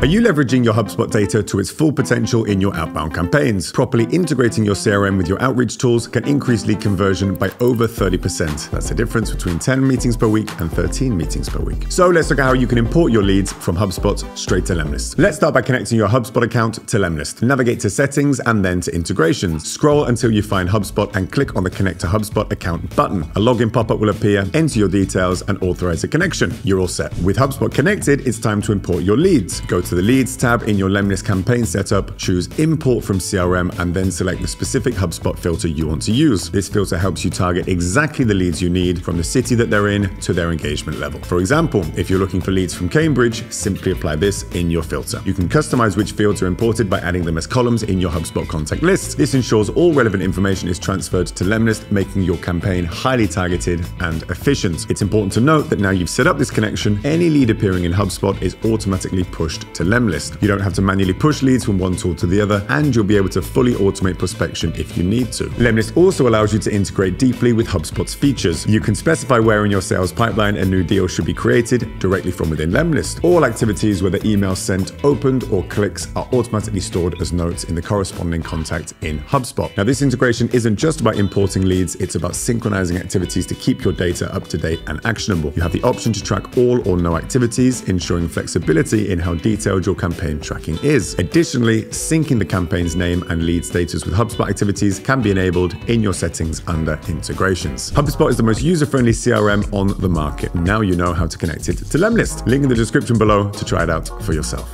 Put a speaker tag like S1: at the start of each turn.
S1: Are you leveraging your HubSpot data to its full potential in your outbound campaigns? Properly integrating your CRM with your outreach tools can increase lead conversion by over 30%. That's the difference between 10 meetings per week and 13 meetings per week. So let's look at how you can import your leads from HubSpot straight to Lemlist. Let's start by connecting your HubSpot account to Lemlist. Navigate to settings and then to integrations. Scroll until you find HubSpot and click on the connect to HubSpot account button. A login pop-up will appear, enter your details and authorize a connection. You're all set. With HubSpot connected, it's time to import your leads. Go to the Leads tab in your Lemlist campaign setup, choose Import from CRM, and then select the specific HubSpot filter you want to use. This filter helps you target exactly the leads you need from the city that they're in to their engagement level. For example, if you're looking for leads from Cambridge, simply apply this in your filter. You can customize which fields are imported by adding them as columns in your HubSpot contact list. This ensures all relevant information is transferred to Lemlist, making your campaign highly targeted and efficient. It's important to note that now you've set up this connection, any lead appearing in HubSpot is automatically pushed to Lemlist. You don't have to manually push leads from one tool to the other, and you'll be able to fully automate prospection if you need to. Lemlist also allows you to integrate deeply with HubSpot's features. You can specify where in your sales pipeline a new deal should be created directly from within Lemlist. All activities, whether emails sent, opened, or clicks, are automatically stored as notes in the corresponding contact in HubSpot. Now, this integration isn't just about importing leads, it's about synchronizing activities to keep your data up to date and actionable. You have the option to track all or no activities, ensuring flexibility in how detailed your campaign tracking is. Additionally, syncing the campaign's name and lead status with HubSpot activities can be enabled in your settings under integrations. HubSpot is the most user-friendly CRM on the market. Now you know how to connect it to Lemlist. Link in the description below to try it out for yourself.